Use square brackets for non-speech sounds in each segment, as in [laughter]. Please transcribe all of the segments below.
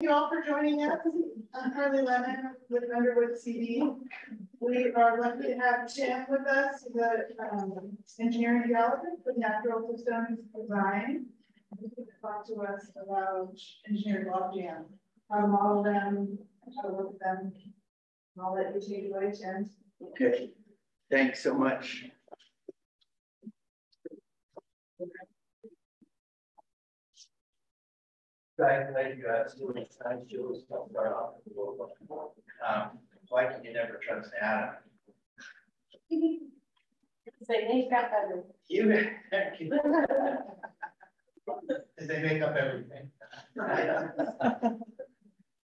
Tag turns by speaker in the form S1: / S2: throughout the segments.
S1: you all for joining us. I'm Carly Lennon with Underwood CD. We are lucky to have Jim with us, the um, engineering geologist with Natural Systems Design. He can talk to us about engineered log jam, how to model them, how to look at them. I'll let you take it away, Jim.
S2: Okay, thanks so much. Thank you guys. Doing nice Jules. Start off. Um, like you never trust Adam.
S3: Say, he's got better.
S2: You. Did they make up everything? [laughs]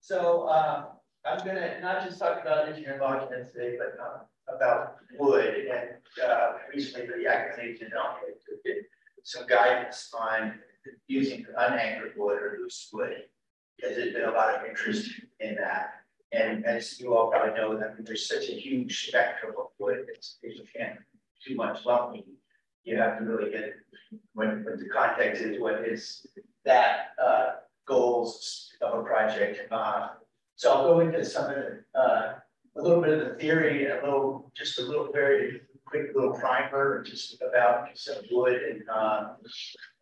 S2: so uh, I'm gonna not just talk about engineering log today, but uh, about wood. And uh, recently, the academic get some guidance on using unanchored wood or loose wood, because there's been a lot of interest in that. And as you all probably know, that there's such a huge spectrum of wood that you can't too much lumping. You have to really get when, when the context is what is that uh, goals of a project. Uh, so I'll go into some of the, uh, a little bit of the theory, a little, just a little very quick little primer just about some wood and uh,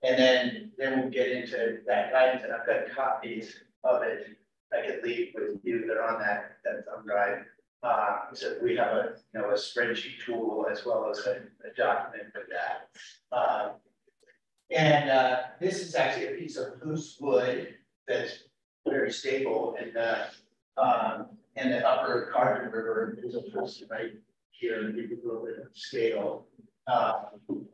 S2: and then then we'll get into that guidance and I've got copies of it I could leave with you that are on that that thumb drive. Uh, so we have a you know a spreadsheet tool as well as a, a document for that. Uh, and uh, this is actually a piece of loose wood that's very stable and uh, um, and the upper Carbon River is a person right here, give you a little bit of scale. Uh,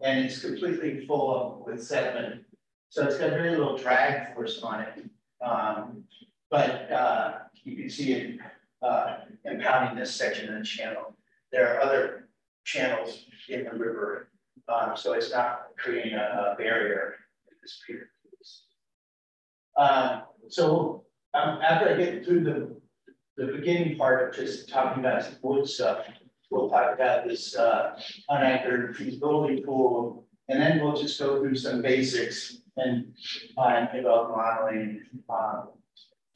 S2: and it's completely full of with sediment. So it's got very little drag force on it. Um, but uh, you can see it uh, impounding this section of the channel. There are other channels in the river, um, so it's not creating a, a barrier in this period. Um, so um, after I get through the, the beginning part of just talking about wood stuff, we'll talk about this uh, unanchored feasibility pool, and then we'll just go through some basics and uh, about modeling um,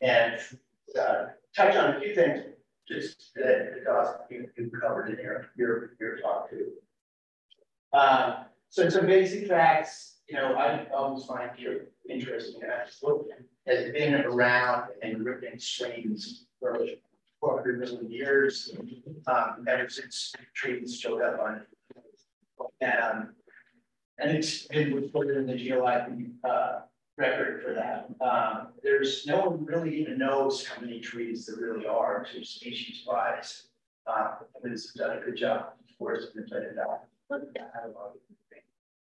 S2: and uh, touch on a few things just that you, you covered in your, your, your talk too. Um, so some basic facts, you know, I always find here interesting. I just look Has been around and ripping streams for 400 million years, um, ever since trees showed up on it. Um, and it's been recorded in the geologic uh, record for that. Um, there's no one really even knows how many trees there really are to species wise. Um, has done a good job for us to put it out.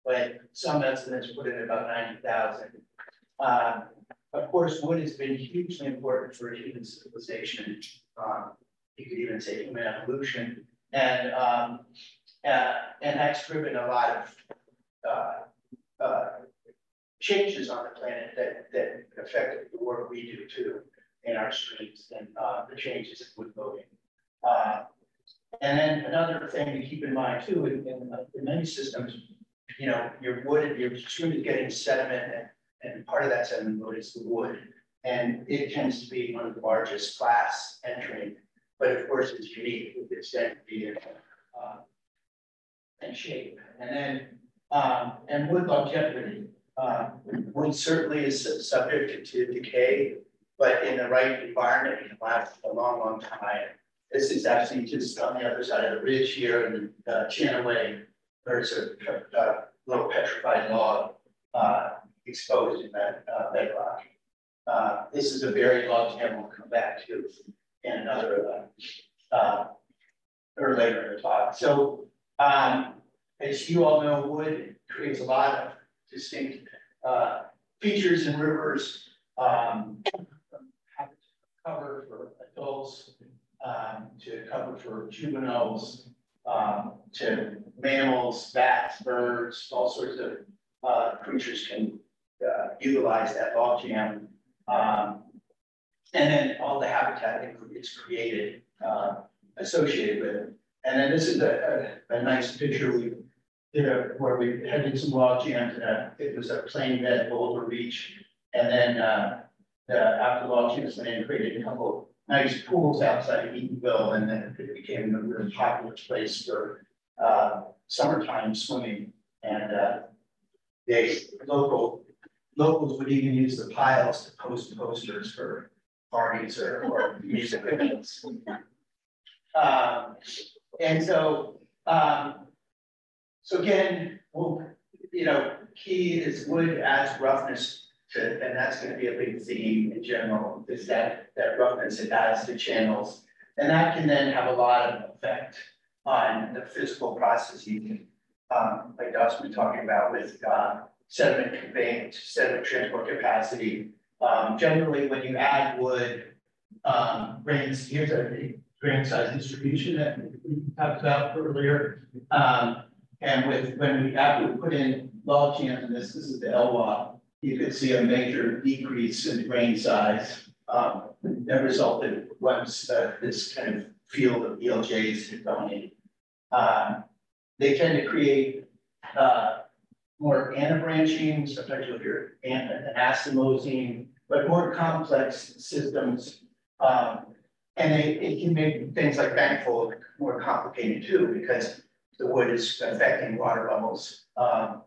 S2: But some estimates put at about 90,000. Um, of course, wood has been hugely important for human civilization. Um, you could even say human evolution. And, um, uh, and that's driven a lot of uh, uh, changes on the planet that, that affect the work we do too in our streams and uh, the changes in wood. Uh, and then another thing to keep in mind too, in, in, in many systems, you know, your wood, your stream is getting sediment and, and part of that sediment load is the wood. And it tends to be one of the largest class entering, but of course it's unique with its density uh, and shape. And then, um, and wood longevity, uh, wood certainly is subject to decay, but in the right environment, it can last a long, long time. This is actually just on the other side of the ridge here in uh, Channaway. There's a, a, a little petrified log uh, exposed in that uh, bedrock. Uh, this is a very log jam we'll come back to in another uh, uh, or later in the talk. So um, as you all know, wood creates a lot of distinct uh, features in rivers, um, cover for adults, um, to cover for juveniles, um, to mammals, bats, birds, all sorts of uh, creatures can utilize that log jam. Um, and then all the habitat that it's created uh, associated with it. And then this is a, a, a nice picture we did a, where we had did some log jams and a, it was a plane bed boulder beach. And then uh, uh, after Los Angeles and created a couple nice pools outside of Eatonville, and then it became a really popular place for uh, summertime swimming. And uh, they local locals would even use the piles to post posters for parties or, or music events. Um, and so, um, so again, well, you know, key is wood adds roughness to, and that's going to be a big theme in general, is that, that roughness it adds to channels. And that can then have a lot of effect on the physical processes, um, like Dustin was talking about with uh, sediment conveyance, sediment transport capacity. Um, generally, when you add wood, um, grains, here's a grain size distribution that we talked about earlier. Um, and with when we we put in log jams in this, this is the LWAP, you could see a major decrease in grain size um, that resulted once uh, this kind of field of ELJs had gone in. Um, they tend to create uh, more anabranching, sometimes you'll hear anastomosing, but more complex systems. Um, and they, it can make things like bankfull more complicated too, because the wood is affecting water levels. Um,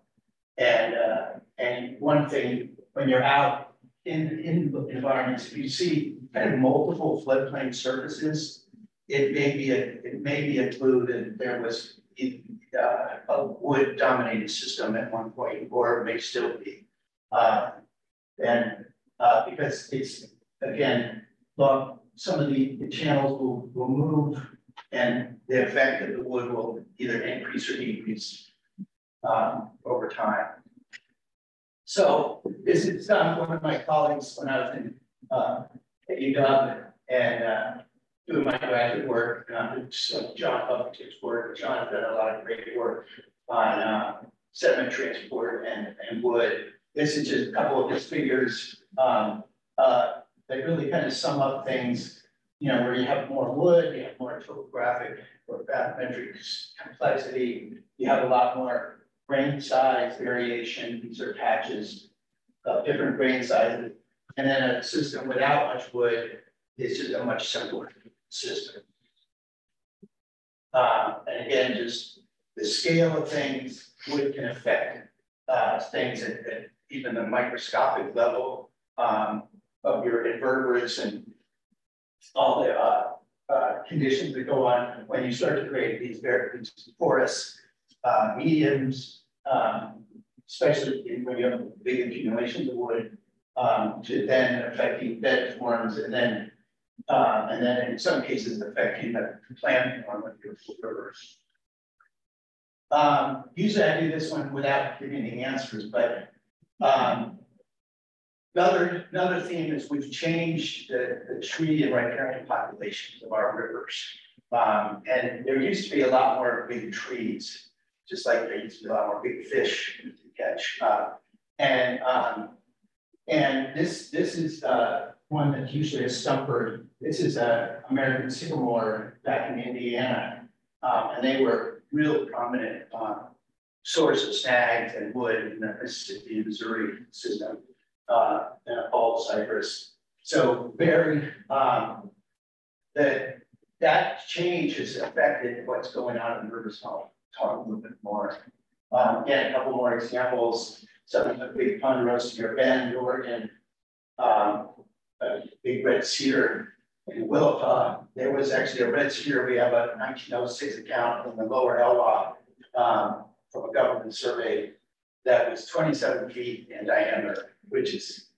S2: and uh, and one thing, when you're out in, in environments, if you see kind of multiple floodplain surfaces, it may be a it may be a clue that there was uh, a wood dominated system at one point, or may still be. Uh, and uh, because it's again, well, some of the, the channels will, will move and the effect of the wood will either increase or decrease um, over time. So this is um, one of my colleagues when I was in uh, at UW and uh, doing my graduate work, um, John Buffington's work. John has done a lot of great work on uh, sediment transport and, and wood. This is just a couple of his figures um, uh, that really kind of sum up things, you know, where you have more wood, you have more topographic or bathymetric complexity, you have a lot more grain size variation. These are patches of different grain sizes. And then a system without much wood is just a much simpler system. Uh, and again, just the scale of things wood can affect uh, things at, at, even the microscopic level um, of your invertebrates and all the uh, uh, conditions that go on when you start to create these very porous uh, mediums, um, especially when you have big accumulations of wood, um, to then affecting bed forms and then uh, and then in some cases affecting the form of your rivers. Um, usually I do this one without giving the answers, but um, another, another theme is we've changed the, the tree and riparian populations of our rivers. Um, and there used to be a lot more big trees just like there used to be a lot more big fish to catch. Uh, and um, and this this is uh, one that's usually a stumper. This is a American sycamore back in Indiana, um, and they were real prominent uh, source of snags and wood in the Mississippi Missouri system, uh, and bald cypress. So very um, that that change has affected what's going on in the river's home talk a little bit more. Um, again, a couple more examples. Some of the big ponderosa near Bend, Oregon, um, big red cedar in Willapa. There was actually a red cedar. We have a 1906 account in the lower Elwha um, from a government survey that was 27 feet in diameter, which is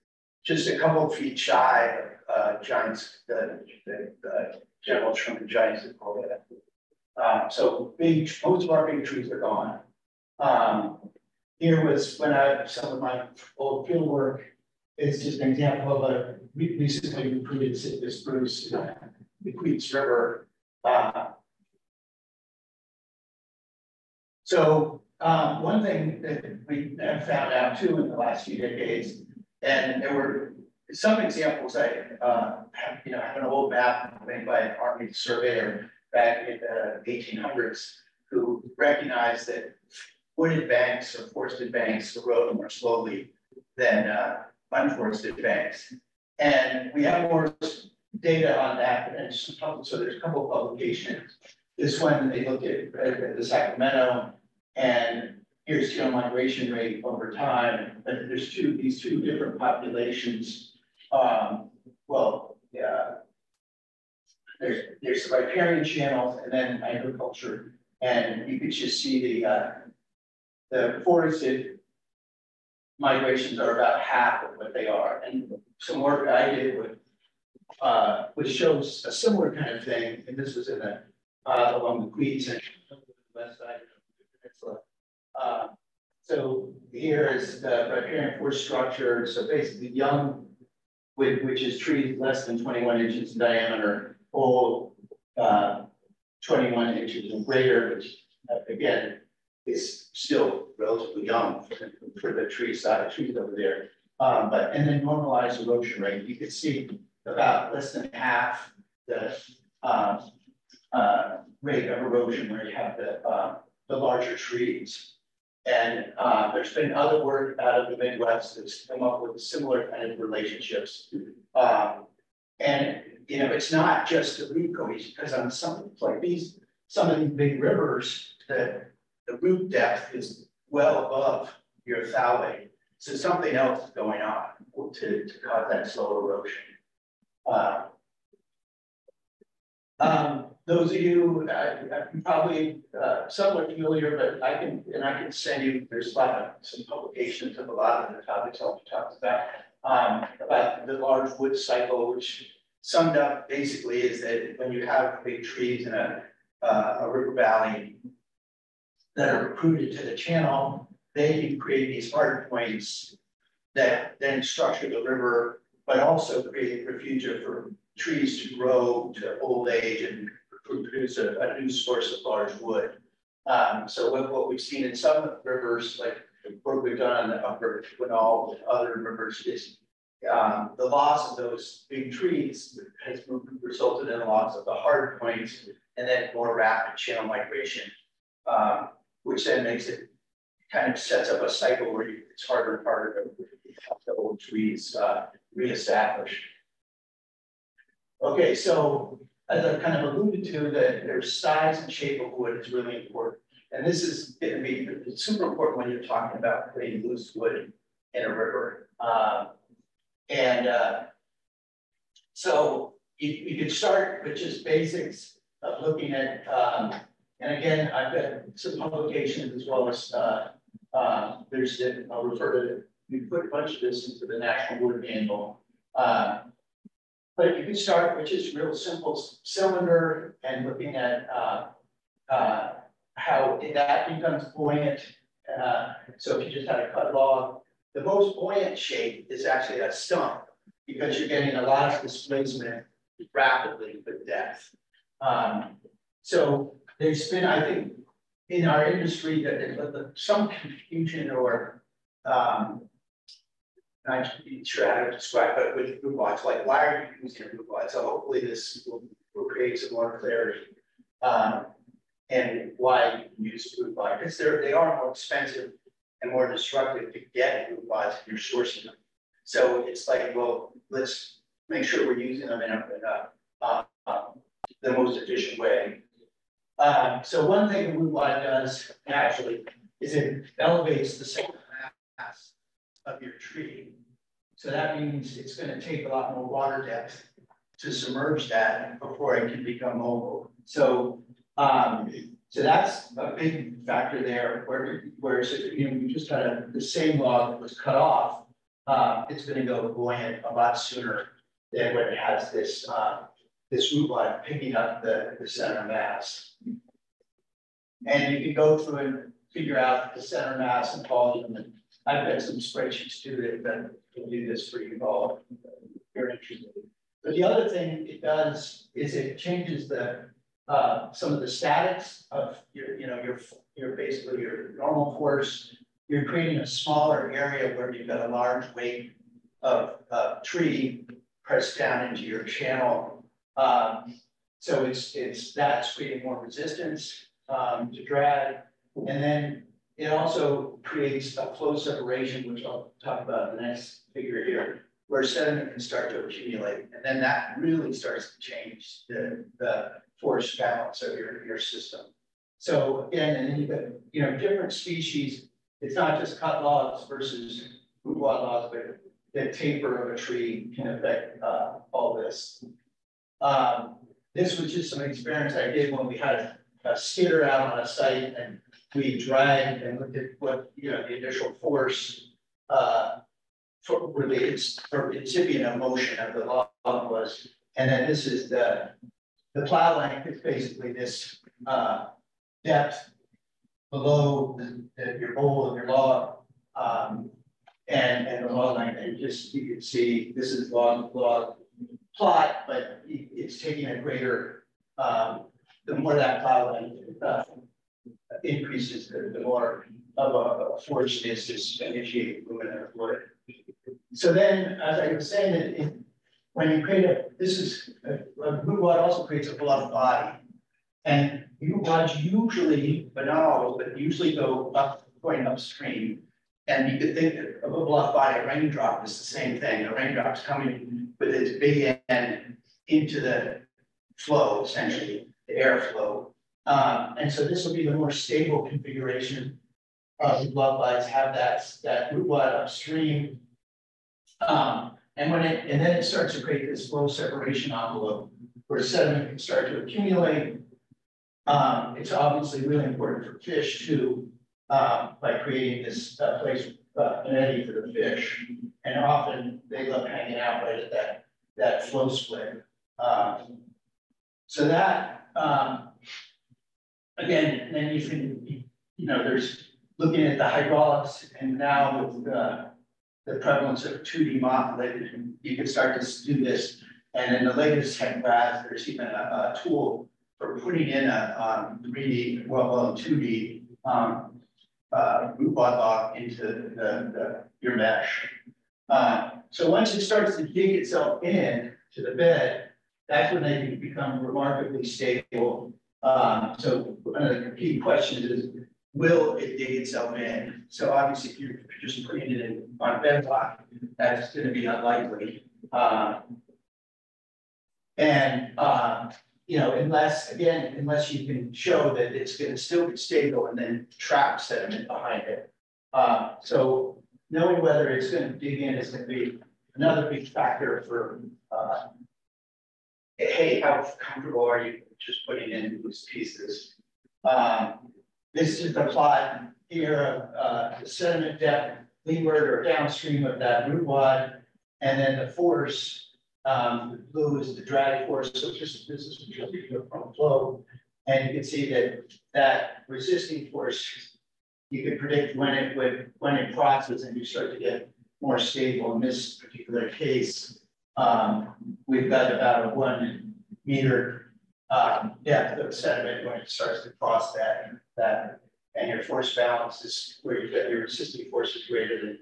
S2: just a couple of feet shy of uh, giants, the, the, the general giants call that. Um, so big, most of our big trees are gone. Um, here was when I, some of my old field work, it's just an example of a recently recruited Sitka spruce in the Queets River. Uh, so um, one thing that we have found out too in the last few decades, and there were some examples I uh, have, you know, have an old map made by an army surveyor back in the 1800s who recognized that wooded banks or forested banks erode more slowly than uh, unforested banks. And we have more data on that, and some, so there's a couple of publications. This one, they looked at, at the Sacramento, and here's channel migration rate over time, but there's two, these two different populations. Um, well, yeah. There's, there's riparian channels and then agriculture, and you could just see the, uh, the forested migrations are about half of what they are. And some work I did with, uh, which shows a similar kind of thing, and this was in the, uh, along the Queets and west side of the peninsula. Uh, so here is the riparian forest structure. So basically young, which, which is trees less than 21 inches in diameter, old, uh, 21 inches and greater, which uh, again, is still relatively young for, the tree side, trees over there. Um, but and then normalized erosion rate, you can see about less than half the um, uh, rate of erosion where you have the uh, the larger trees. And uh, there's been other work out of the Midwest that's come up with similar kind of relationships. Um, and you know, it's not just the root cohesion because on some like these, some of these big rivers, the the root depth is well above your thalweg. So something else is going on to, to cause that slow erosion. Uh, um, those of you, probably uh, somewhat familiar, but I can, and I can send you, there's a lot of, some publications of a lot of the topics I'll talk about, um, about the large wood cycle, which summed up basically is that when you have big trees in a, uh, a river valley that are recruited to the channel, they create these hard points that then structure the river, but also create refuge for trees to grow to old age and produce a, a new source of large wood. Um, so what, what we've seen in some rivers, like what we've done on the upper Quinault other rivers is um, the loss of those big trees has resulted in loss of the hard points and then more rapid channel migration, um, which then makes it kind of sets up a cycle where you, it's harder and harder to have the old trees uh, reestablish. Okay, so as I kind of alluded to, that their size and shape of wood is really important. And this is going to be super important when you're talking about putting loose wood in a river. Uh, and uh, so you, you start with just basics of looking at, um, and again, I've got some publications as well as uh, uh, there's, I'll refer to, we put a bunch of this into the National Wood Manual. Uh, but you can start with just real simple cylinder and looking at uh, uh, how that becomes buoyant. Uh, so if you just had a cut log, the most buoyant shape is actually a stump because you're getting a lot of displacement rapidly with depth. Um, so there's been, I think, in our industry that some confusion or um, not sure how to describe it with root wads, like why are you using group? So hopefully this will, will create some more clarity. Um, and why you use lot, because they're they are more expensive and more destructive to get root wads if you're sourcing them. So it's like, well, let's make sure we're using them in a, in a uh, uh, the most efficient way. Um, so one thing root wad does actually is it elevates the center mass of your tree. So that means it's going to take a lot more water depth to submerge that before it can become mobile. So, um, so that's a big factor there. Where, whereas if you know just had a, the same log that was cut off, uh, it's going to go buoyant a lot sooner than when it has this uh, this root line picking up the, the center mass. And you can go through and figure out the center mass and volume and I've got some spreadsheets too that can, can do this for you all. You're interested. But the other thing it does is it changes the uh, some of the statics of your, you know, your your basically your normal force. You're creating a smaller area where you've got a large weight of uh, tree pressed down into your channel. Um, so it's it's that's creating more resistance um, to drag, and then it also creates a flow separation, which I'll talk about in the next figure here, where sediment can start to accumulate. And then that really starts to change the, the force balance of your, your system. So again, and you know, different species. It's not just cut logs versus root logs, but the taper of a tree can affect uh, all this. Um, this was just some experiments I did when we had a, a skidder out on a site and we dragged and looked at what, you know, the initial force uh, for related for incipient motion of the log was. And then this is the, the plow length is basically this uh, depth below the, the, your bowl of your log. Um, and, and the log length, and just you can see this is log log plot, but it's taking a greater, um, the more that length uh, increases, the, the more of a, a is to initiate movement of fluid. So then, as I was saying, it, it, when you create a, this is, a, a root wad also creates a bluff body. And wads usually, but not always, but usually go up, going upstream. And you could think of a bluff body, a raindrop is the same thing. A raindrop's coming with its big end into the flow, essentially, the airflow. Um, and so this will be the more stable configuration of the bodies, have that, that root upstream. Um, and when it, and then it starts to create this flow separation envelope where sediment can start to accumulate. Um, it's obviously really important for fish too, um, by creating this uh, place, uh, an eddy for the fish. And often they love hanging out right at that, that flow split. Um, so that, um, again, then you can, you know, there's looking at the hydraulics and now with the, prevalence of 2D modulated, you can start to do this. And in the latest HEC-RAS, there's even a, a, tool for putting in a um, 3D, well, well 2D um, uh, into the, the, your mesh. Uh, so once it starts to dig itself in to the bed, that's when they become remarkably stable. Um, so one of the key questions is, will it dig itself in? So obviously, if you're just putting it in on bedrock, that's going to be unlikely. Um, and uh, you know, unless again, unless you can show that it's going to still be stable and then trap sediment behind it. Uh, so knowing whether it's going to dig in is going to be another big factor for uh, hey, how comfortable are you just putting in these pieces? Um, this is the plot here of uh, sediment depth leeward or downstream of that root wad, and then the force, um, the blue is the drag force. So just this is just from flow, and you can see that that resisting force, you can predict when it would when it crosses and you start to get more stable. In this particular case, um, we've got about a one meter um, depth of sediment when it starts to cross that that and your force balance is where you get your resisting force is greater than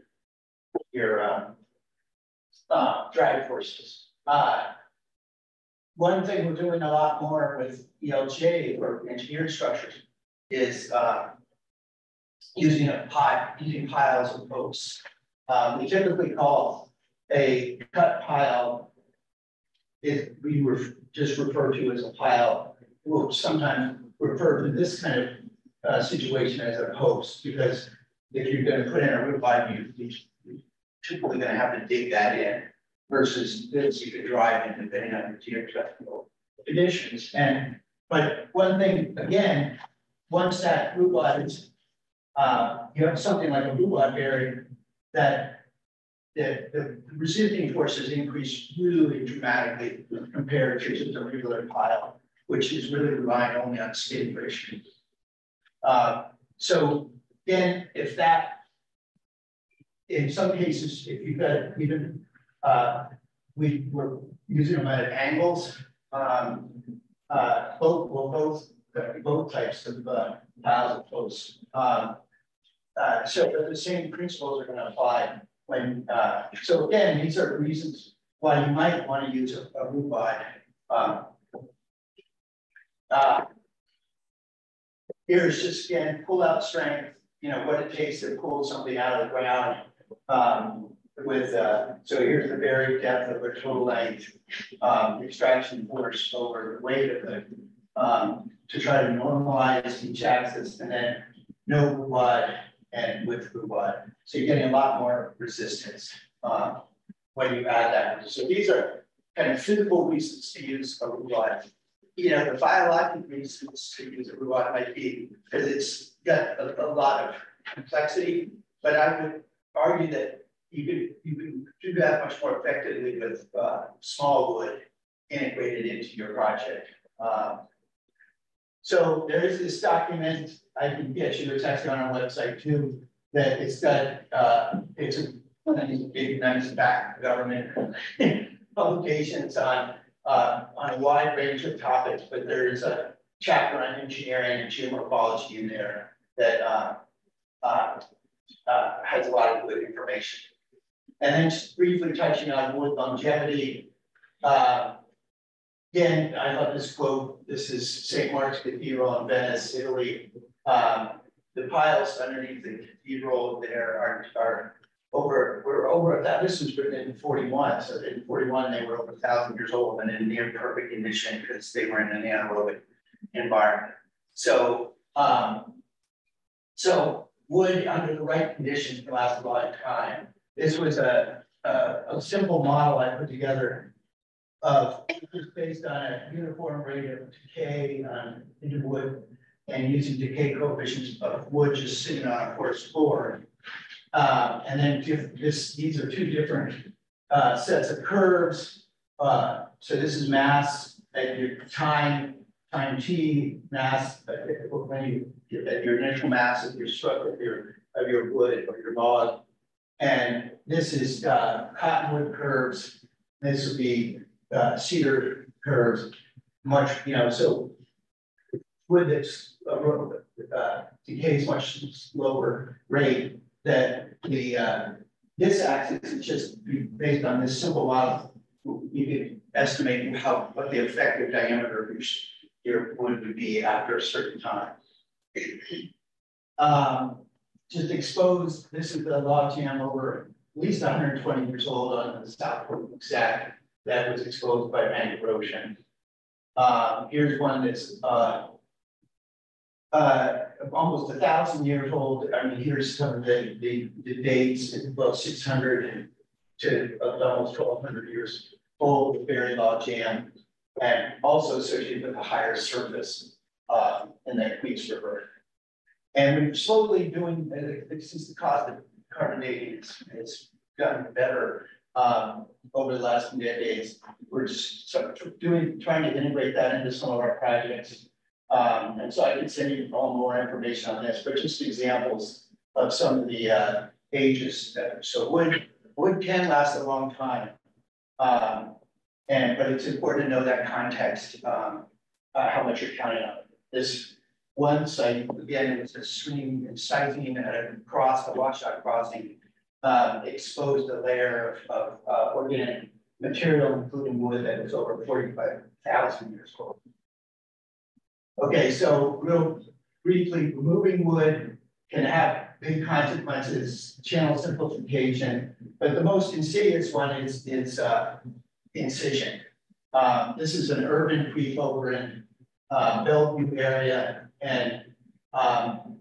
S2: your uh, uh, drag forces. Uh, one thing we're doing a lot more with ELJ or engineered structures is uh, using a pile, using piles of posts. Um, we typically call a cut pile is we were just refer to as a pile. We'll sometimes refer to this kind of uh, situation as a post because if you're going to put in a roof line, you, you're typically going to have to dig that in versus this you could drive in depending on the geographical conditions. And but one thing again, once that root line is, uh, you have something like a root wad bearing that the, resisting forces increase really dramatically compared to just a regular pile, which is really relying only on skin friction. Uh, so then if that, in some cases, if you've got even, uh, we were using them at angles, um, uh, both, well, both, both types of uh, piles of posts. Uh, so the same principles are going to apply when, uh, so again, these are reasons why you might want to use a, a wad. Um, uh, Here's just again, pull out strength, you know, what it takes to pull something out of the ground. Um, with, uh, so here's the very depth of a total length, um, extraction force over the weight of the, um, to try to normalize each axis and then no blood and with the blood. So you're getting a lot more resistance, um, when you add that. So these are kind of physical reasons to use a roulette. You know, the biological reasons to use a roulette might be because it's got a, a lot of complexity, but I would argue that you could you can do that much more effectively with uh, small wood integrated into your project. Um, so there is this document I can get you a text on our website too. That it's got uh, it's a big nice back government [laughs] publications on uh, on a wide range of topics, but there is a chapter on engineering and geomorphology in there that uh, uh, uh, has a lot of good information. And then just briefly touching on wood longevity. Uh, again, I love this quote. This is St. Mark's Cathedral in Venice, Italy. Um, the piles underneath the cathedral there are, are over, we're over that. This was written in 41. So in 41, they were over a thousand years old and in near perfect condition because they were in an anaerobic environment. So, um, so wood under the right conditions can last a long time. This was a, a, a simple model I put together of based on a uniform rate of decay on into wood and using decay coefficients of wood just sitting on a porous floor. Uh, and then this, these are two different uh, sets of curves. Uh, so this is mass at your time, time t, mass when you at your initial mass of your structure of your of your wood or your log. And this is uh, cottonwood curves. This would be uh, cedar curves. Much, you know, so wood that's uh, decays much slower rate that the uh, this axis is just based on this simple model. You can estimate how what the effective diameter of your, wood would be after a certain time. Um, just exposed, this is the log jam over at least 120 years old on the South Stack that was exposed by bank erosion. Um, here's one that's uh, uh, almost a thousand years old. I mean, here's some of the, the, the dates, about 600 to almost 1200 years old, very log jam, and also associated with a higher surface uh, in that Queets River. And we're slowly doing, uh, this is the cost of carbon dating, it's gotten better um, over the last few decades. We're just doing, trying to integrate that into some of our projects. Um, and so I can send you all more information on this, but just examples of some of the uh, ages. So wood, wood can last a long time. Um, and, but it's important to know that context, um, uh, how much you're counting on. This one site, again, it was a stream inciting at a cross, a washout crossing, uh, exposed a layer of, uh, organic material, including wood that is over 45,000 years old. Okay, so real briefly, removing wood can have big consequences, channel simplification, but the most insidious one is, is uh, incision. Um, this is an urban creep over in uh, Bellevue area, and um,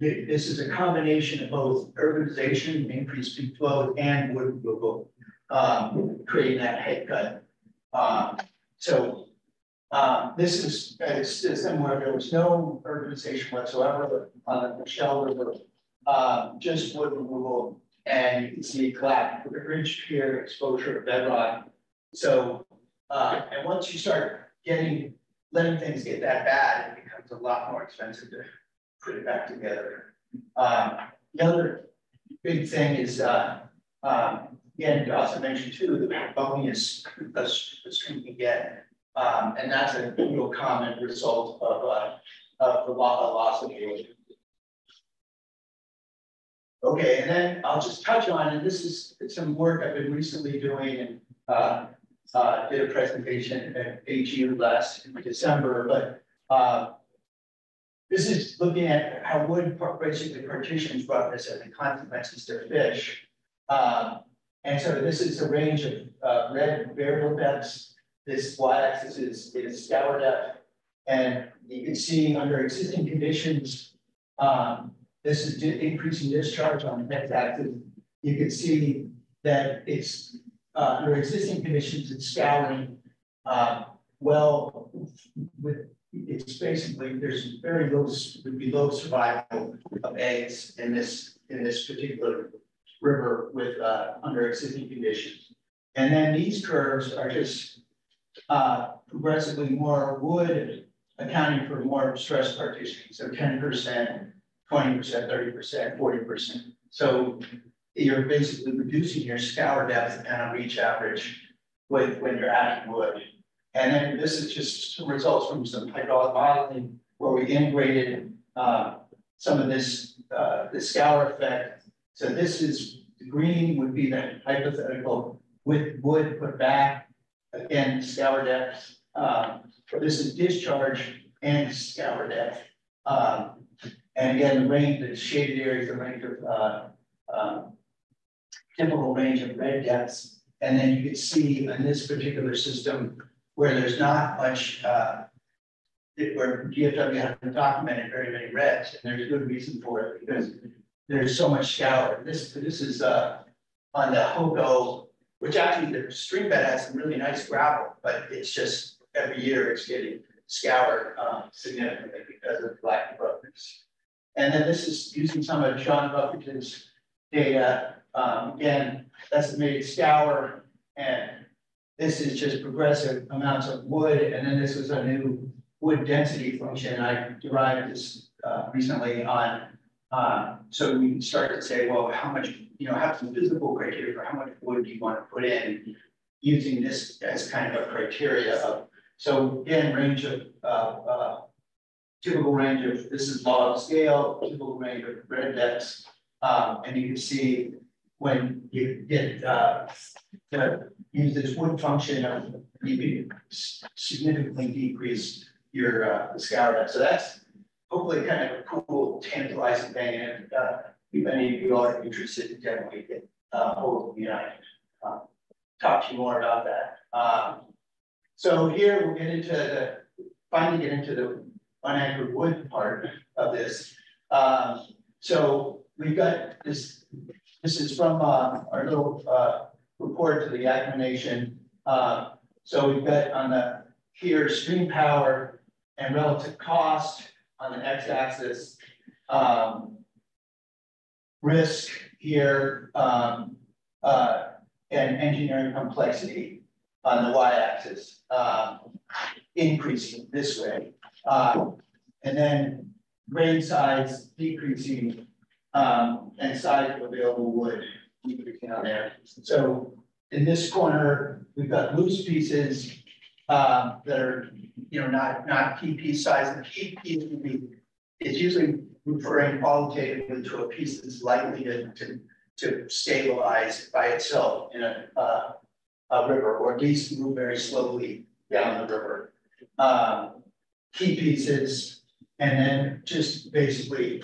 S2: this is a combination of both urbanization, increased peak flow, and wood removal, um, creating that head cut. Um, so um, this is a system where there was no urbanization whatsoever on the Shell River, uh, just wood removal, and you can see collapse, ridge shear exposure to bedrock. So, uh, and once you start getting, letting things get that bad, it becomes a lot more expensive to put it back together. Um, the other big thing is, uh, um, again, you also mentioned too, the boniest a, a stream can get. Um, and that's a real common result of, uh, of the loss of age. Okay, and then I'll just touch on, and this is some work I've been recently doing and uh, uh, did a presentation at AGU last December, but uh, this is looking at how wood basically partitions roughness and the consequences to fish. Um, And so this is a range of, uh, redd variable depths. This y-axis is, is scour depth. And you can see under existing conditions, um, this is increasing discharge on the x-axis. You can see that it's, uh, under existing conditions, it's scouring, uh, well, with, it's basically, there's very low, would be low survival of eggs in this, in this particular river with, uh, under existing conditions. And then these curves are just, uh, progressively more wood accounting for more stress partitioning. So 10%, 20%, 30%, 40%. So you're basically reducing your scour depth and a reach average with when you're adding wood. And then this is just some results from some hydraulic modeling where we integrated uh, some of this uh, the scour effect. So this is the green would be the hypothetical with wood put back again scour depth. Um, this is discharge and scour depth. Um, and again, the range, the shaded areas, the range of uh, um, typical range of redd depths. And then you can see in this particular system where there's not much, uh, where DFW hasn't documented very many redds, and there's good reason for it because there's so much scour. This this is uh, on the Hogo, which actually the stream bed has some really nice gravel, but it's just every year it's getting scoured um, significantly because of black brokenness. And then this is using some of John Buffington's data. Um, again, estimated scour and this is just progressive amounts of wood, and then this was a new wood density function. I derived this uh, recently on, uh, so we can start to say, well, how much, you know, have some physical criteria for how much wood do you want to put in using this as kind of a criteria of, so again, range of, uh, uh, typical range of, this is log scale, typical range of redd um, and you can see when you get uh, to use this wood function, you can significantly decrease your uh, scour So that's hopefully kind of a cool, tantalizing thing. And uh, if any of you are interested, definitely get uh, hold of. I uh, talk to you more about that. Um, so here we'll get into the finally get into the unanchored wood part of this. Um, so we've got this this is from uh, our little uh, report to the Yakama Nation. Uh, so we've got on the here stream power and relative cost on the x-axis, um, risk here, um, uh, and engineering complexity on the y-axis, um, increasing this way. Uh, and then grain size decreasing um, and size of available wood down there. So in this corner, we've got loose pieces um, that are, you know, not not key piece size. The key piece would be, it's usually referring qualitatively to a piece that's likely to, to, to stabilize by itself in a, uh, a river, or at least move very slowly down the river. Um, key pieces, and then just basically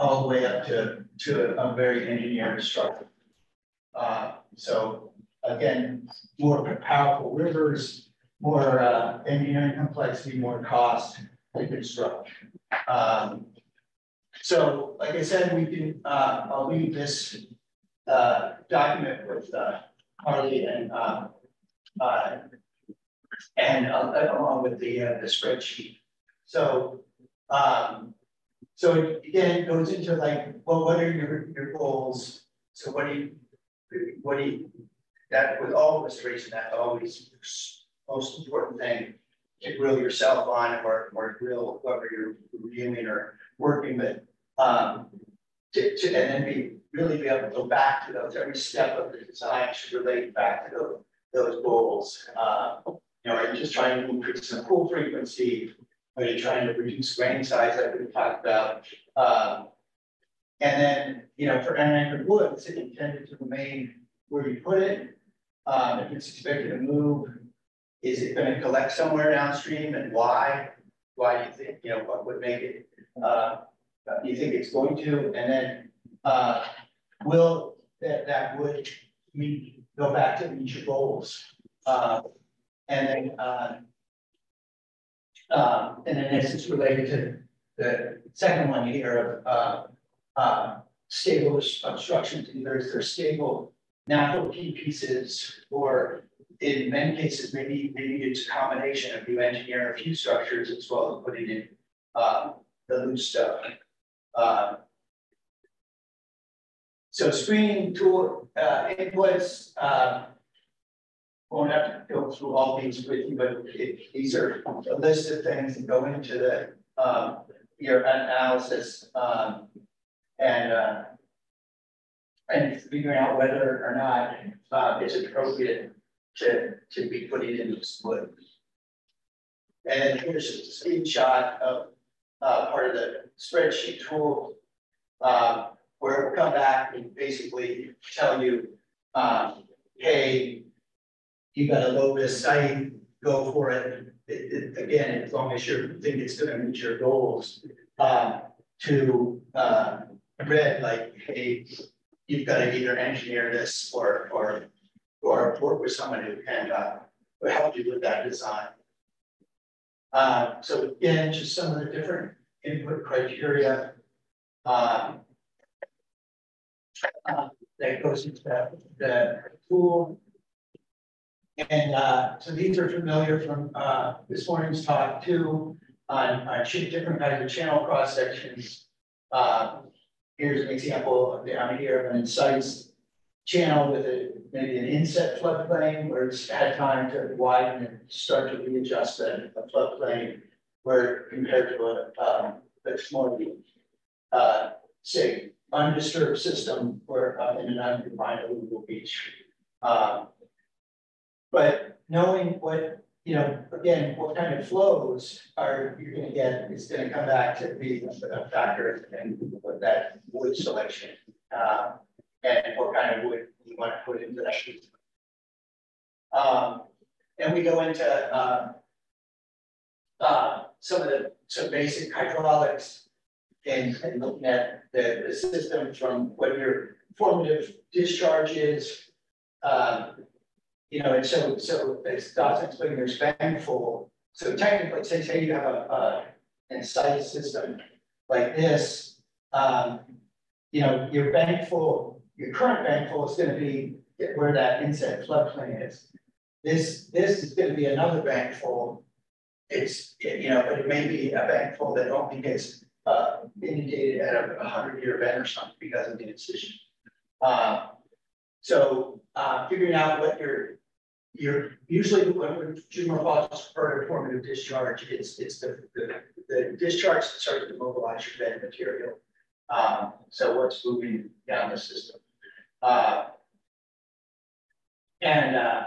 S2: all the way up to, to a, very engineered structure. Uh, so again, more powerful rivers, more uh, engineering complexity, more cost to construct. Um, so, like I said, we can, uh, I'll leave this uh, document with uh, Harley and uh, and along with the the spreadsheet. So um, so again, it goes into like, well, what are your, your goals? So what do you, what do you, that with all restoration, that's always most important thing to grill yourself on or, or grill whoever you're reviewing or working with. Um, to, to, and then be really be able to go back to those, every step of the design should relate back to those, those goals. Uh, you know, you just trying to increase the cool frequency? Are you trying to reduce grain size like we talked about? Um, and then, you know, for unanchored wood, is it intended to remain where you put it? Um, if it's expected to move, is it going to collect somewhere downstream and why? Why do you think, you know, what would make it, uh, do you think it's going to? And then, uh, will that, that wood we go back to your goals. Uh, and then, uh, and then this is related to the second one here of, uh, uh, stable obstructions, either if they're stable natural key pieces, or in many cases, maybe, maybe it's a combination of you engineer a few structures as well as putting in, uh, the loose stuff. Uh, so screening tool uh, inputs, uh, won't have to go through all these with you, but it, these are a list of things that go into the um, your analysis um, and uh, and figuring out whether or not uh, it's appropriate to to be putting in the split. And here's a screenshot of uh, part of the spreadsheet tool. Um, where it will come back and basically tell you, um, hey, you got a low risk site, go for it. it, it again, as long as you think it's going to meet your goals, um, to uh, red, like, hey, you've got to either engineer this or or or work with someone who can uh, help you with that design. Uh, so again, just some of the different input criteria. Um, uh, that goes into the, the tool. And uh, so these are familiar from uh, this morning's talk too on, on different kinds of channel cross sections. Uh, here's an example down here of an incised channel with a, maybe an inset floodplain where it's had time to widen and start to readjust the, floodplain where compared to a, um, a more, uh, say, undisturbed system where uh, in an unconfined alluvial beach. Um, but knowing what, you know, again, what kind of flows are you're going to get is going to come back to be a factor what that wood selection um, and what kind of wood you want to put into that. Um, and we go into uh, uh, some of the some basic hydraulics and, and looking at the, the system from what your formative discharge is. Um, you know, and so so as Dot's explaining, there's bankfull. So technically, say, say you have a, a system like this, um, you know, your bank bankfull, your current bank bankfull is going to be where that inset floodplain is. This this is going to be another bank bankfull. It's you know, but it may be a bankfull that only gets uh, inundated at a, hundred year event or something because of the incision. Uh, so uh, figuring out what your your usually when morphologists for formative discharge, it's it's the, the, the discharge that starts to mobilize your bed material. Um, so what's moving down the system. Uh, and uh,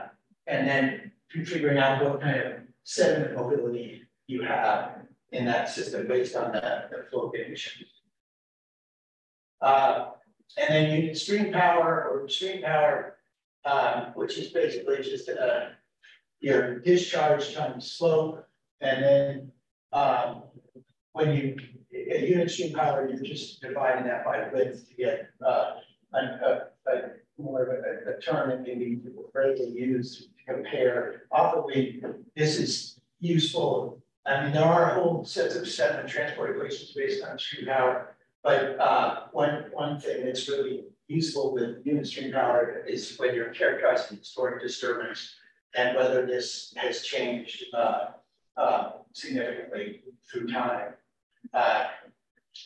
S2: and then figuring out what kind of sediment mobility you have in that system based on the, the flow conditions. Uh, and then unit stream power or stream power, um, which is basically just uh, your discharge times slope. And then um, when you, a unit stream power, you're just dividing that by width to get uh, a, a, a, more of a, a term that maybe rarely used to compare. Often this is useful I mean, there are whole sets of sediment transport equations based on stream power, but uh, one, one thing that's really useful with unit stream power is when you're characterizing historic disturbance and whether this has changed uh, uh, significantly through time uh,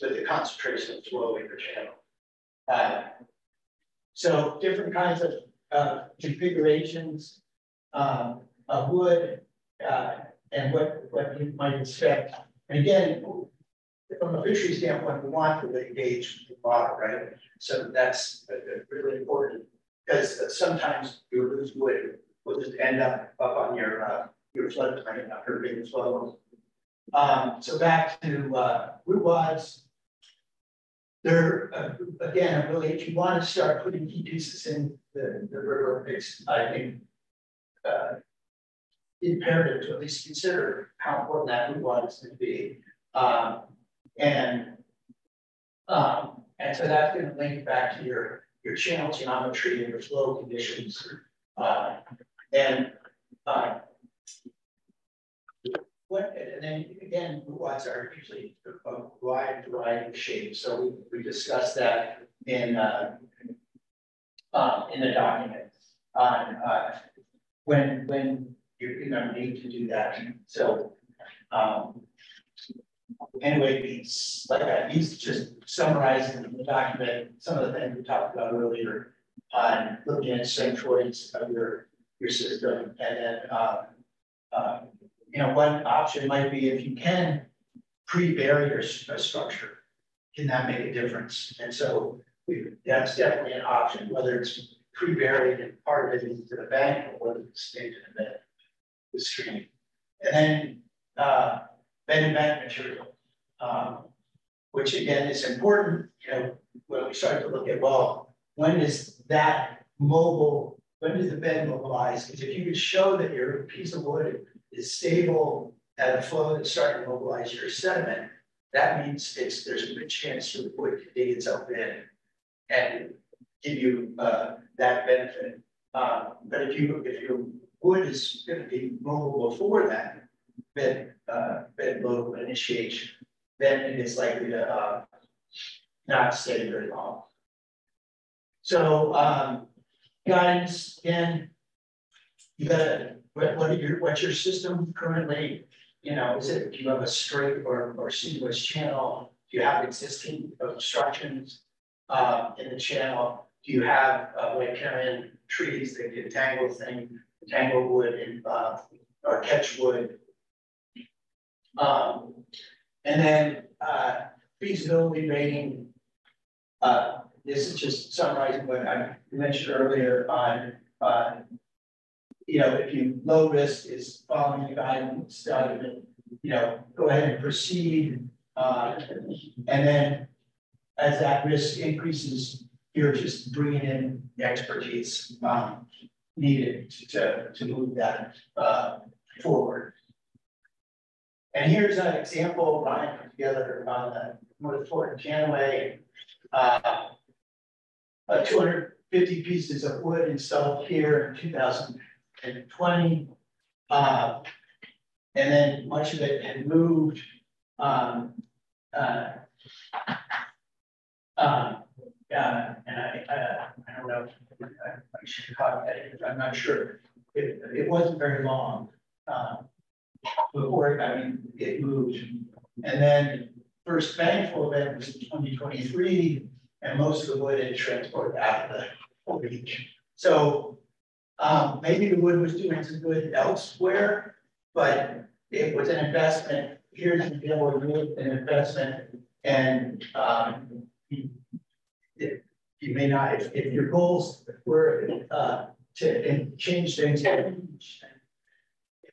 S2: with the concentration of flow in your channel. Uh, so different kinds of uh, configurations um, of wood, and what, what you might expect. And again, from a fishery standpoint, we want to engage the water, right? So that's really important because sometimes you lose wood will just end up up on your uh, your floodplain after being flow. Um, so back to uh, root wads. They're uh, again really if you want to start putting pieces in the, the river, it's I think uh, imperative to at least consider how important that root is going to be. Um, and um, and so that's going to link back to your your channel geometry and your flow conditions. Uh, and, uh, what, and then again, root wads are usually a wide variety of shapes, so we, we discussed that in, uh, uh, in the document on, uh, when, when you're gonna need to do that, so, um, anyway, like that, he's just summarizing in the document, some of the things we talked about earlier on looking at centroids of your, your system, and then, uh, uh, you know, one option might be if you can pre-bury your structure, can that make a difference? And so we, that's definitely an option, whether it's pre-buried and part of it into the bank or whether it's stayed in the, the stream. And then uh, bed and bank material, um, which again is important, you know, when we start to look at, well, when is that mobile, when does the bed mobilize? Because if you could show that your piece of wood is stable at a flow that's starting to mobilize your sediment, that means it's there's a good chance for the wood to dig itself in and give you uh, that benefit. Uh, but if you if your wood is going to be mobile before that bed uh, bed load initiation, then it is likely to uh, not stay very long. So um, guidance again, you gotta what, what your, what's your system currently? You know, is it, do you have a straight or, or seamless channel? Do you have existing obstructions uh, in the channel? Do you have uh, riparian trees that can tangle thing, tangle wood and uh, or catch wood? Um, and then uh, feasibility rating. Uh, this is just summarizing what I mentioned earlier on uh, you know, if you low risk is following the guidance, uh, you know, go ahead and proceed. Uh, and then as that risk increases, you're just bringing in the expertise um, needed to, to move that uh, forward. And here's an example Ryan put together on the North Fork Teanaway. Uh, 250 pieces of wood installed here in 2020. and 20. Uh, and then much of it had moved. Um, uh, um, uh, and I, uh, I don't know, I, I should caught that, I'm not sure. It, it wasn't very long uh, before, I mean, it moved. And then first bankfull event was in 2023, and most of the wood had transported out of the beach. So um, maybe the wood was doing some good elsewhere, but it was an investment. Here's an example of an investment, and um, you, may not, if, if, your goals were uh, to change things, it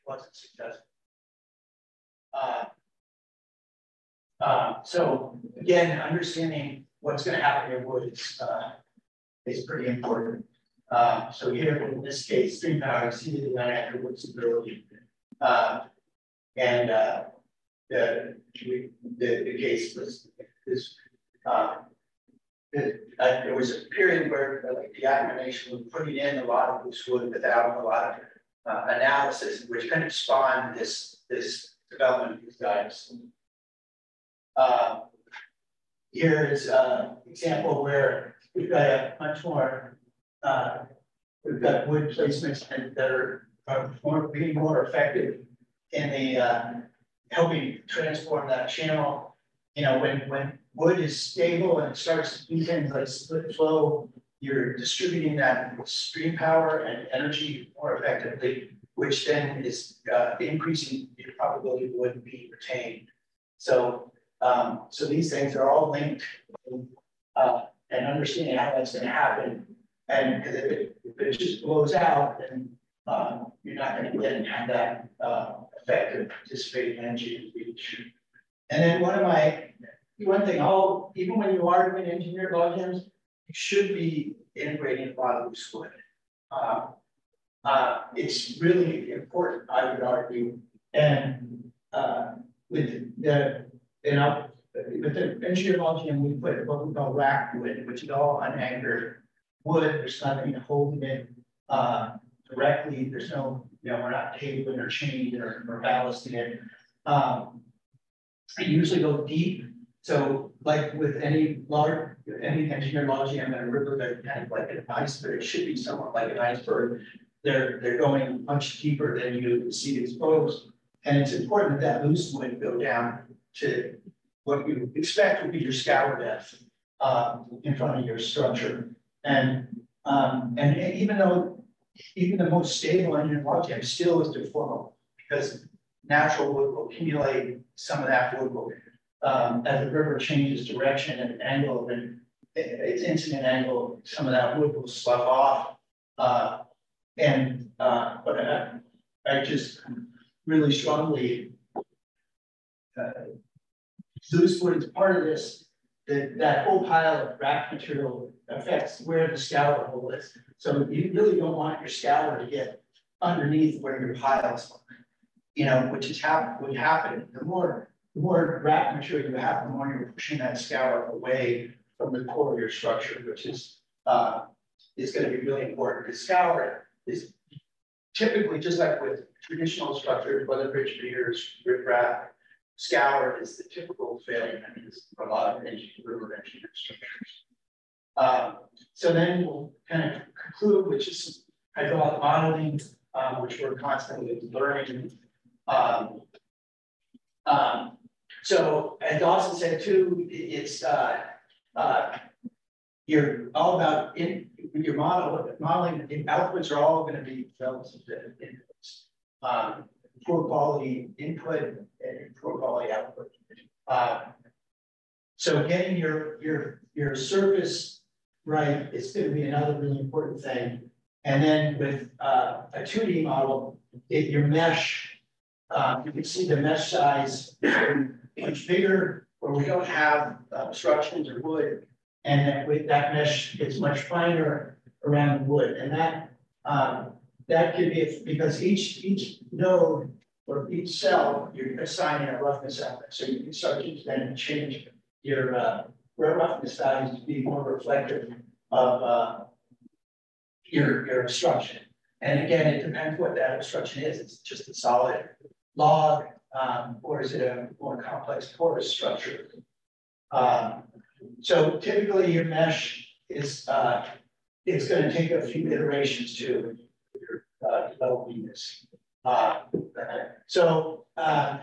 S2: wasn't successful. Uh, uh, so again, understanding what's going to happen in wood is, uh, is pretty important. Uh, so here in this case, stream power exceeded the nine wood stability. Uh, and uh, the, the, the case was this. Uh, there was a period where like, the Yakama Nation was putting in a lot of loose wood without a lot of uh, analysis, which kind of spawned this, this development of these guys. Uh, here is an example where we've got a much more uh, we've got wood placements that are, are more, being more effective in the uh, helping transform that channel. You know, when when wood is stable and it starts to things like split flow, you're distributing that stream power and energy more effectively, which then is uh, increasing the probability wood being retained. So, um, so these things are all linked, uh, and understanding how that's going to happen and because if it, if it just blows out, then um, you're not going to and have that uh, effect of participating energy beach. And then one of my, one thing, all, even when you are doing engineered log jams, you should be integrating a lot of loose wood. Uh, uh, it's really important, I would argue. And uh, with the, you know, with the jam, we put what we call rack wood, which is all unanchored wood, there's nothing holding it, uh, directly, there's no, you know, we're not tabling or chaining or, or ballasting it. Um, usually go deep, so like with any large, any engineer logjam, I'm in a river that kind of like an iceberg, it should be somewhat like an iceberg. They're, they're going much deeper than you see exposed. And it's important that that loose wood go down to what you expect would be your scour depth uh, in front of your structure. And um, and even though even the most stable engineered log jam still is deformable because natural wood will accumulate some of that wood will, um, as the river changes direction and angle and its incident angle, some of that wood will slough off. Uh, and uh, but I, I just really strongly uh, loose part of this. That that whole pile of rack material affects where the scour hole is. So you really don't want your scour to get underneath where your piles are. You know, which is hap would happen. The more the more rack material you have, the more you're pushing that scour away from the core of your structure, which is uh, is going to be really important. The scour is typically just like with traditional structures, whether bridge piers, riprap, scour is the typical failure mechanism for a lot of river engineered structures. Um, so then we'll kind of conclude with just hydraulic modeling, um, which we're constantly learning. Um, um, so as Dawson said too, it's uh, uh, you're all about in your model modeling the outputs are all going to be relative to inputs. Um, poor quality input and poor quality output. Uh, so getting your your your surface right is going to be another really important thing. And then with uh, a 2D model, it, your mesh, uh, you can see the mesh size much bigger, where we don't have uh, obstructions or wood, and that with that mesh gets much finer around the wood, and that um, that could be because each each node or each cell you're assigning a roughness element, so you can start to then change your uh, roughness values to be more reflective of uh, your your obstruction. And again, it depends what that obstruction is. It's just a solid log, um, or is it a more complex porous structure? Um, so typically your mesh is, uh, it's going to take a few iterations to uh, developing this. Uh, so, uh,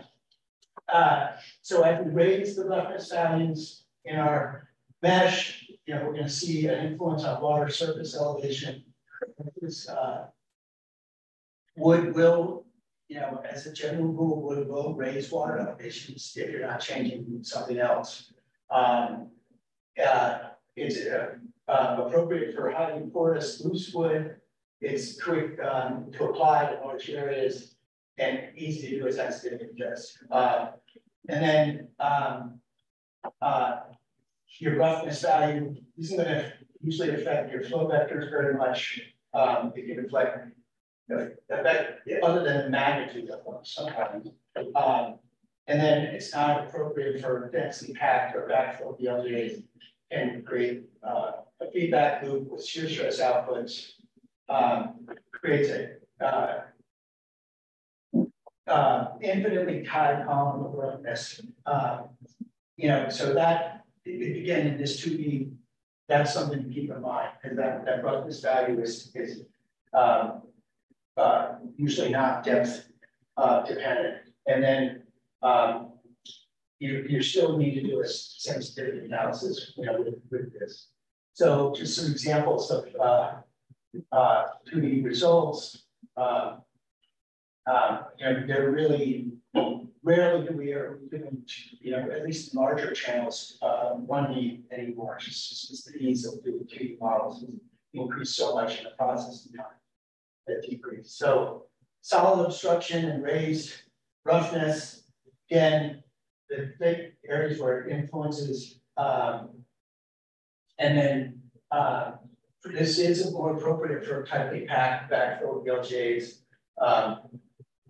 S2: uh, so as we raise the roughness values in our mesh, you know, we're going to see an influence on water surface elevation. This uh, wood will, you know, as a general rule, wood will raise water elevations if you're not changing something else. Um, uh, it's uh, uh, appropriate for highly porous loose wood. It's quick um, to apply to large areas and easy to do as sensitive just. Uh, and then um, uh, your roughness value isn't going to usually affect your flow vectors very much. Um, it can other than magnitude of them sometimes. Um, and then it's not appropriate for densely packed or backfill ELJs and create uh, a feedback loop with shear stress outputs, um, creates a uh, uh, infinitely tight column of roughness. Uh, you know, so that again in this 2D, that's something to keep in mind because that, that roughness value is is um, uh, usually not depth uh, dependent. And then um, you, you still need to do a sensitivity analysis you know, with, with this. So just some examples of uh, uh, 2D results. Uh, uh, you know, they're really rarely do we are doing, you know, at least larger channels, uh, 1D anymore. It's just, it's the ease of doing 2D models increase so much in the processing time that decrease. So solid obstruction and raised roughness, again, the thick areas where it influences. Um, and then uh, this is more appropriate for tightly packed backfill ELJs. Um,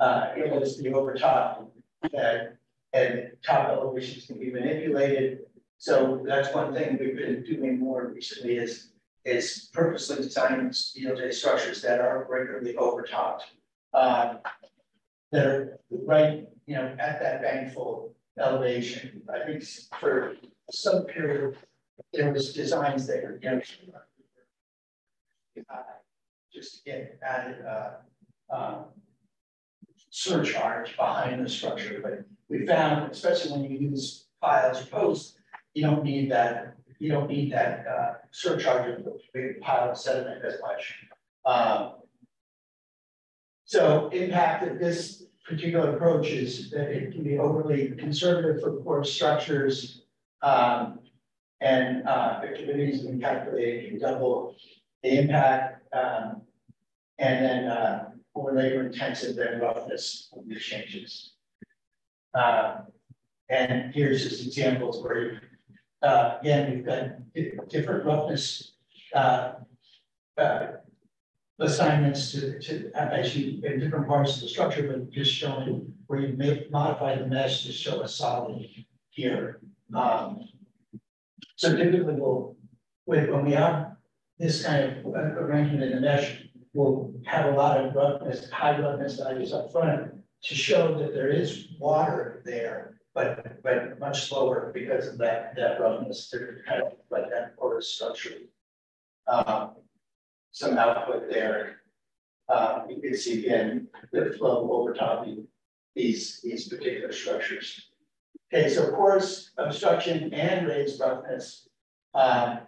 S2: uh, it was the overtop that and top elevations can be manipulated. So that's one thing we've been doing more recently is is purposely designed ELJ structures that are regularly overtopped. Uh, that are right, you know, at that bankfull elevation. I think for some period, there was designs there, you know. Just to get added uh, um, surcharge behind the structure, but we found, especially when you use piles or posts, you don't need that, you don't need that uh, surcharge of the big pile of sediment as much. Um, so impact of this particular approach is that it can be overly conservative for core structures. Um, and uh, the committees can calculate can double the impact um, and then uh, more labor intensive than roughness of these changes. Uh, and here's just examples where, uh, again, we've got different roughness uh, uh, assignments to, to as you in different parts of the structure, but just showing where you may modify the mesh to show a solid here. Um, so typically we'll, when we have this kind of arrangement in the mesh, we'll have a lot of roughness, high roughness values up front to show that there is water there, but but much slower because of that that roughness to kind of like that porous structure. Um, some output there. Uh, you can see again the flow overtopping these these particular structures. Okay, so porous obstruction and raised roughness. Um,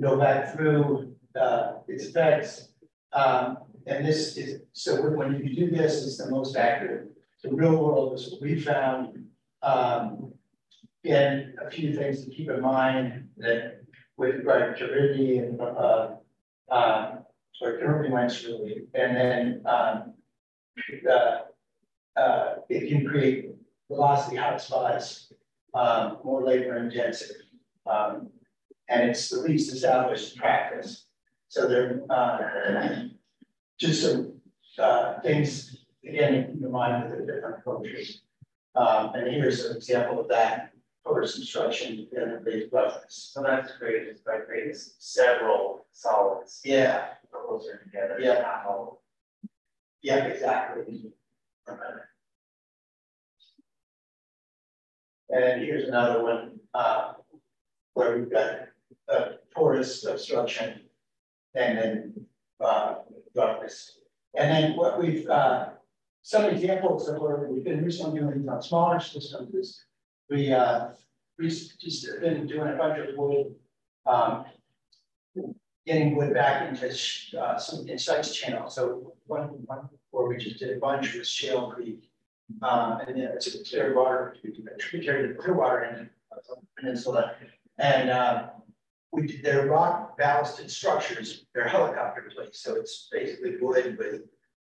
S2: go back through uh, its effects. Um, and this is, so when you do this, it's the most accurate. The real world is what we found. Um, again, a few things to keep in mind that with regard to turbidity and uh, uh, or turbulence really, and then um, the, uh, it can create velocity hotspots, um, more labor intensive. Um, and it's the least established practice. So there uh, just some uh, things, again, keep in mind with the different approaches. Um, and here's an example of that for construction in the roughness.
S4: So that's great, it's by creating several solids.
S2: Yeah.
S4: Closer together.
S2: Yeah.
S4: Not all.
S2: Yeah, exactly. And here's another one uh, where we've got a porous obstruction and then uh, roughness. And then what we've, uh, some examples of where we've been recently doing on smaller systems is we, uh, we just been doing a bunch of wood, um, getting wood back into uh, some insights channel. So one, one where we just did a bunch was Shale Creek. Um, and then it's a Clearwater, tributary to Clearwater in the peninsula. And uh, we did their rock ballasted structures, they're helicopter placed. So it's basically wood with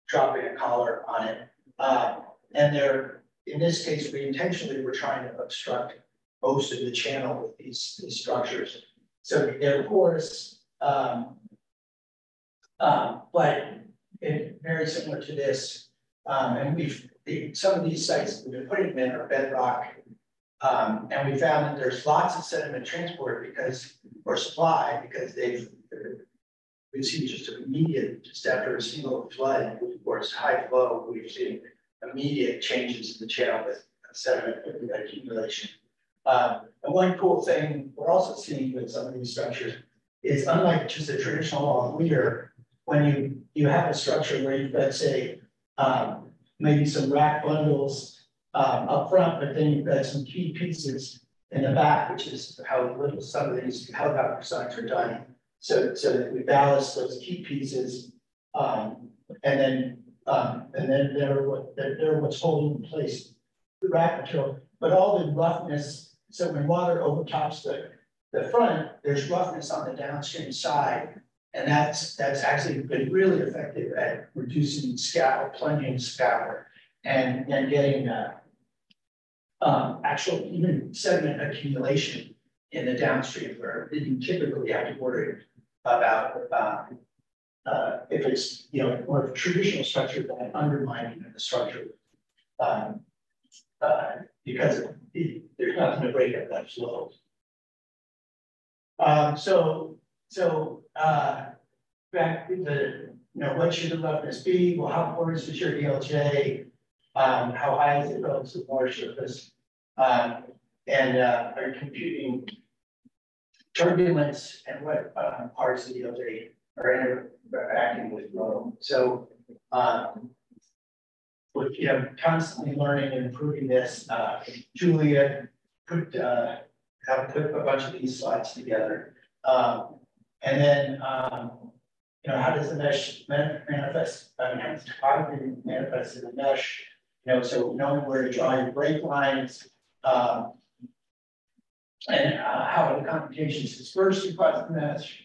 S2: dropping a collar on it. Uh, and they're, in this case, we intentionally were trying to obstruct most of the channel with these, these structures. So they're porous, um, um, but it, very similar to this. Um, and we've, the, some of these sites we've been putting them in are bedrock. Um, and we found that there's lots of sediment transport because, or supply, because they've, we've seen just immediate, just after a single flood, of course, high flow, we've seen immediate changes in the channel with sediment accumulation. Um, and one cool thing we're also seeing with some of these structures is unlike just a traditional long leader, when you, you have a structure where you've got, say, um, maybe some rack bundles um, up front, but then you've got some key pieces in the back, which is how little some of these helicopter signs are done. So, so that we ballast those key pieces, um, and then um, and then they're what they're, they're what's holding in place the rack material. But all the roughness, so when water overtops the the front, there's roughness on the downstream side. And that's that's actually been really effective at reducing scour, plunging scour, and, and getting uh, um, actual even sediment accumulation in the downstream where you typically have to worry about uh, uh, if it's you know more of a traditional structure than undermining the structure um, uh, because it, there's nothing to break up that flow. Um, so, so uh, back to the, you know, what should the roughness be? Well, how porous is your ELJ? Um, how high is it relative to the water surface? Um, and, uh, are computing turbulence and what, uh, parts of the ELJ are interacting with flow? So, um, with, you know, constantly learning and improving this, uh, Julia put, uh, have put a bunch of these slides together. Um, and then, um, you know, how does the mesh man manifest, uh, topography manifest in the mesh? You know, so knowing where to draw your break lines, um, and uh, how the computations disperse across the mesh,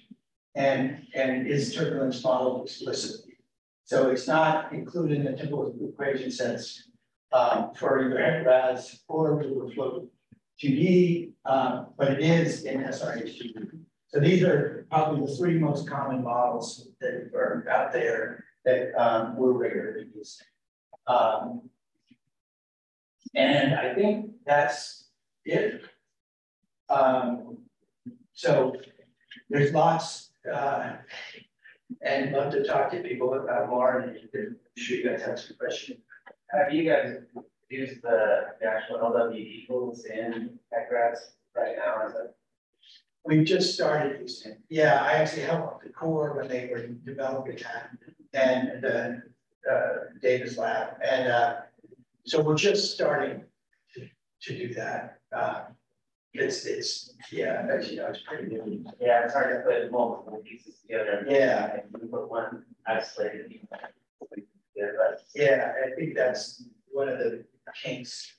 S2: and and is turbulence modeled explicitly. So it's not included in the typical equation sets um, for either RAS or flow 2D, um, but it is in SRH2D. So these are probably the three most common models that are out there that um, we're regularly using. Um, and I think that's it. Um, so there's lots, uh, and love to talk to people about more. And I'm sure you guys have some questions.
S4: Have you guys used the, the actual LWD tools in HEC-RAS right now? Is it?
S2: We've just started using. Yeah, I actually helped the Corps when they were developing that and the uh, Davis lab. And uh, so we're just starting to, to do that. Uh, it's, it's, yeah, as you know, it's pretty new.
S4: Yeah, it's hard to put multiple pieces together.
S2: Yeah.
S4: And you put one isolated.
S2: Yeah, but yeah, I think that's one of the kinks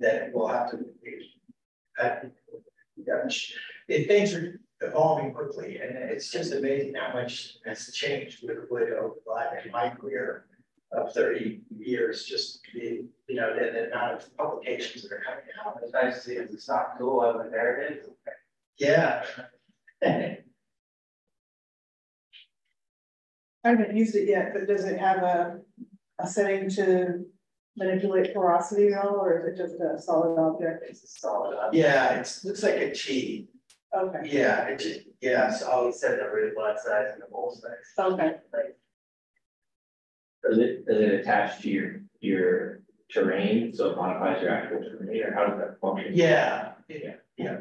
S2: that we'll have to. Uh, it, things are evolving quickly, and it's just amazing how much has changed with over in my career of 30 years, just the, you know, the, the amount of publications that are coming out.
S4: It's nice to see it's not cool, tool over there it is.
S2: Yeah.
S1: I haven't used it yet, but does it have a, a setting to manipulate porosity at all, or is it just a solid object?
S4: It's a solid object.
S2: Yeah, it looks like a T.
S1: Okay,
S2: Yeah, it just, yeah,
S4: So
S2: so
S4: all he said the root blood size and the bowl size.
S1: okay.
S5: Does it, does it attach to your, your terrain, so it modifies your actual terrain, or how does that function?
S2: yeah, yeah, yeah.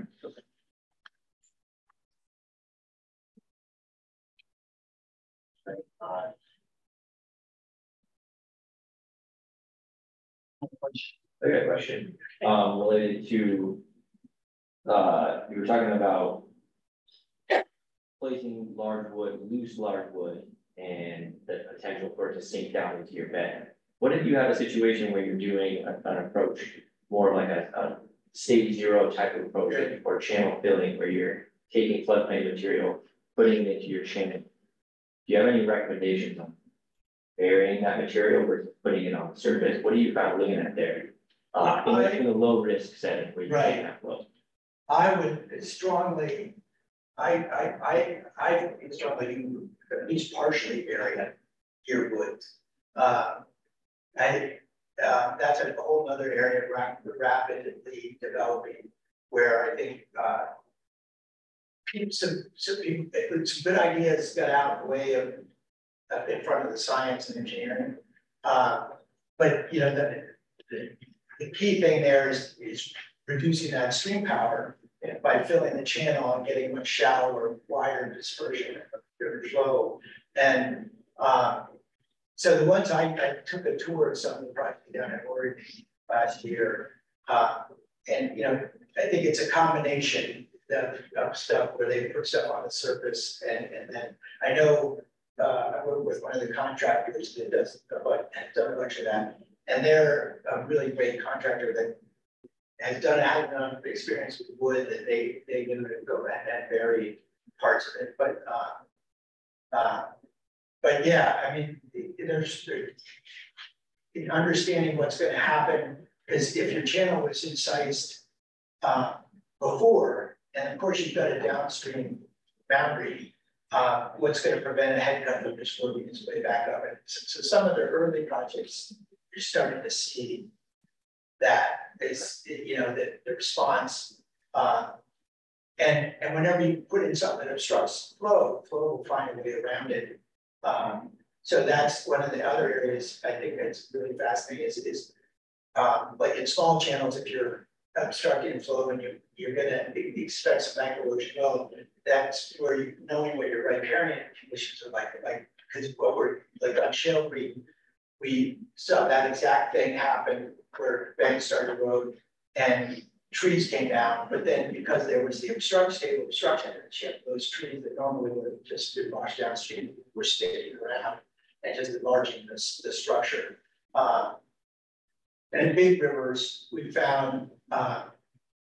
S4: Uh,
S5: I got a question, um, related to. Uh, you were talking about. Placing large wood, loose large wood, and the potential for it to sink down into your bed. What if you have a situation where you're doing a- an approach, more like a, a stage zero type of approach, or channel filling, where you're taking floodplain material, putting it into your channel? Do you have any recommendations on burying that material versus putting it on the surface? What are you kind of looking at there? Uh, in the- in the low risk setting where you're
S2: Right.
S5: taking that flow.
S2: I would strongly, I, I, I, I think strongly you at least partially bury your woods. Uh, I, uh, that's a whole other area rap- rapidly developing where I think, uh, some, some people, some good ideas got out of the way of, uh, in front of the science and engineering. Uh, but, you know, the, the, the key thing there is, is reducing that stream power by filling the channel and getting much shallower, wider dispersion of flow. And um, so the ones I, I took a tour of some of the projects down in Oregon last year. Uh, and you know, I think it's a combination of, of stuff where they put stuff on the surface and, and then I know uh, I work with one of the contractors that does a bunch, done a bunch of that. And they're a really great contractor that has done, had enough experience with wood that they, they knew to go ahead and vary parts of it, but, uh, uh, but yeah, I mean, there's, in understanding what's gonna happen, because if your channel was incised, uh, before, and of course you've got a downstream boundary, uh, what's gonna prevent a head cut from just working its way back up? And so, so some of the early projects, you're starting to see that is, you know, the, the response, uh, And, and whenever you put in something that obstructs flow, flow will find a way around it. Um, so that's one of the other areas I think that's really fascinating is, is um, like in small channels, if you're obstructing flow and you, you're gonna e- expect some bank erosion, well, that's where you, knowing what your riparian conditions are like, like, because what we're, like on Creek, we saw that exact thing happen where banks started to erode and trees came down, but then because there was the obstruction, stable obstruction in the chip, those trees that normally would have just been washed downstream were sticking around and just enlarging this, the structure. Uh, and in big rivers, we found, uh,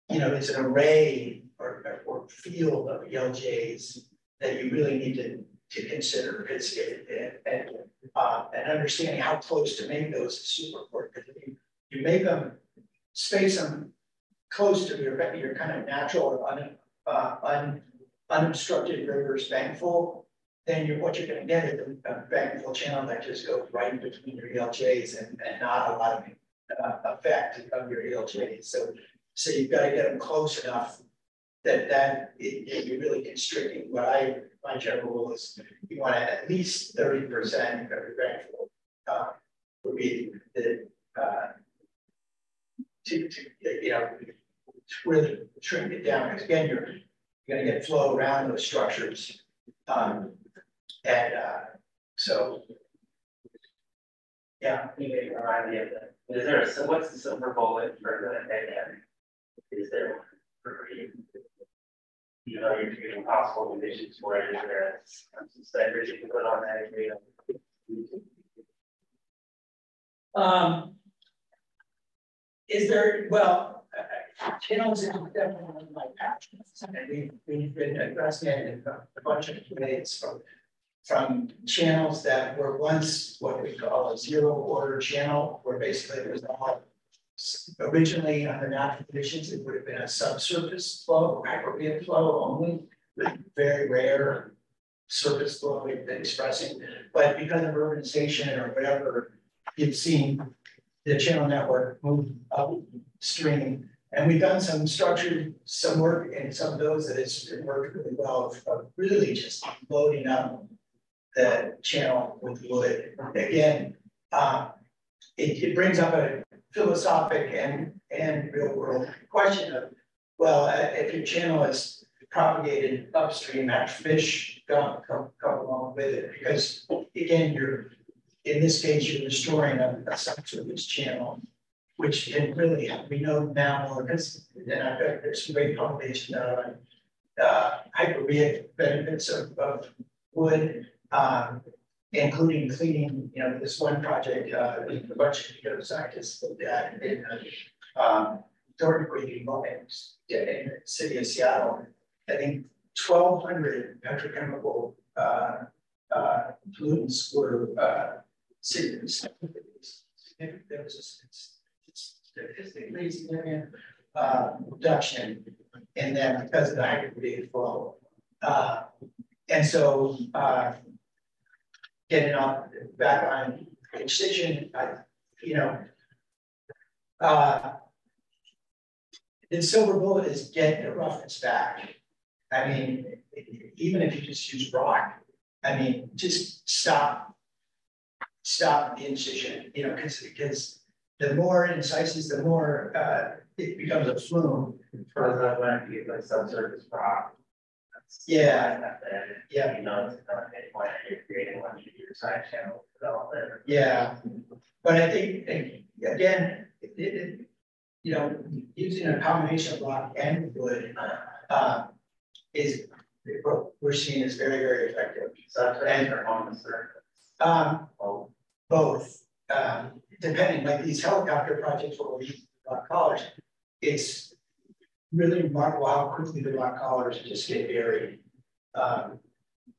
S2: you know, it's an array or, or field of ELJs that you really need to, to consider. And, uh, and understanding how close to make those is super important. Because if you, you make them, space them close to your, your kind of natural or un, uh, un, unobstructed rivers bankfull, then you're, what you're gonna get is a, bankfull channel that just goes right in between your ELJs and, and not a lot of uh, effect of your ELJs. So, so you've got to get them close enough that that it, it, you're really constricting. What I my general rule is you want to at least thirty percent of your bankfull uh, would be the uh, to, to you know to really shrink it down because again you're you're going to get flow around those structures um, and uh, so yeah.
S4: You may remind me of that. Is there, a what's the silver bullet for the dynamic? Is there one for you? You know, you're doing possible conditions where is there some standards you can put on that agreement?
S2: Um, is there, well, channels is definitely my passions. And we, we've been addressing it in a bunch of ways from, from channels that were once what we call a zero order channel, where basically it was all originally under natural conditions, it would have been a subsurface flow, hyporheic flow only, very rare surface flow we've been expressing. But because of urbanization or whatever, you've seen the channel network move upstream. And we've done some structured, some work in some of those that has worked really well of, really just loading up the channel with wood. Again, uh, it, it brings up a philosophic and, and real world question of, well, uh, if your channel is propagated upstream, that fish come, come, come along with it. Because again, you're, in this case, you're restoring a, a subsurface channel, which can really, we know now more, because then I've got, there's great publication on uh, hyporheic benefits of, of wood, um, including cleaning, you know, this one project, uh, a bunch of know, scientists looked at in uh, um, mines in the city of Seattle. I think 1,200 petrochemical uh, uh, pollutants were uh, there was a statistically significant uh, reduction in them because of the hydrocarbon flow. Uh, and so uh, getting on back on incision, I, you know, uh, the silver bullet is getting the roughness back. I mean, even if you just use rock, I mean, just stop, stop the incision, you know, because because the more incises, the more uh, it becomes a flume.
S4: For the when you like subsurface rock.
S2: Yeah. Yeah.
S4: You know, it's not a point you're creating one of your side channel development.
S2: Yeah, but I think, again, it, it, you know, using a combination of rock and wood, uh, is, what we're seeing is very, very effective.
S4: So Subsurface or on the surface?
S2: Um,
S4: Oh,
S2: both, um, depending, like these helicopter projects where we rock collars, it's really remarkable how quickly the rock collars just get buried. Um,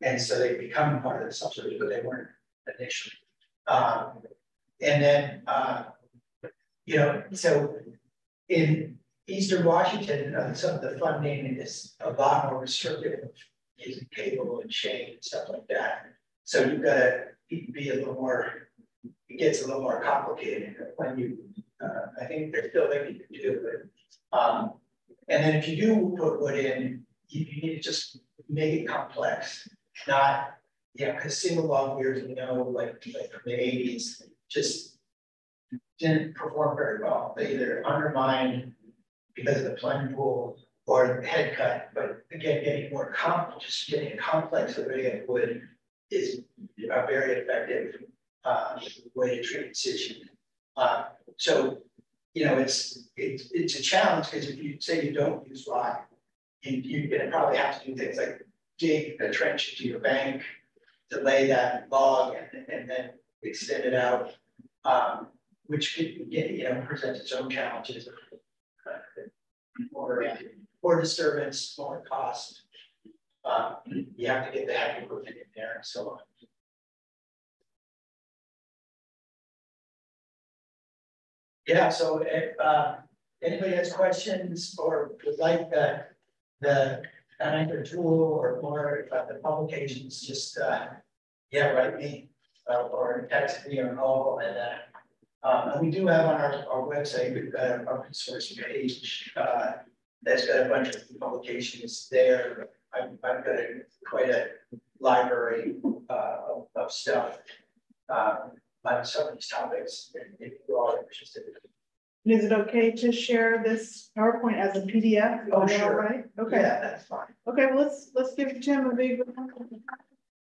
S2: and so they become part of the subsurface, but they weren't initially. Um, and then, uh, you know, so in Eastern Washington, uh, some of the funding is a lot more restrictive using cable and chain and stuff like that. So you've got to be a little more, it gets a little more complicated when you, uh, I think there's still things you can do, but, um, and then if you do put wood in, you, you need to just make it complex, not, know, because single log weirs, you know, like, like from the eighties, just didn't perform very well. They either undermined because of the plunge pool or the head cut, but again, getting more comp, just getting a complex array of wood is a very effective uh, way to treat incision. Uh, so, you know, it's, it's, it's a challenge because if you say you don't use rock, you, you're gonna probably have to do things like dig a trench into your bank to lay that log and, and then extend it out, um, which could, you know, present its own challenges. Or, or disturbance, more cost. Um, you have to get the heavy equipment in there and so on. Yeah, so if uh, anybody has questions or would like the, the anchor tool or more about the publications, just uh, yeah, write me uh, or text me or call and uh, um, and we do have on our, our website, we've got an open source page uh, that's got a bunch of publications there. I've, I've got a, quite a library uh, of, of stuff um, on some of these topics, if you are interested.
S1: Is it okay to share this PowerPoint as a PDF?
S2: Oh, sure.
S1: Right, okay,
S2: Yeah, that's fine.
S1: okay, well, let's, let's give Tim a big. round of applause.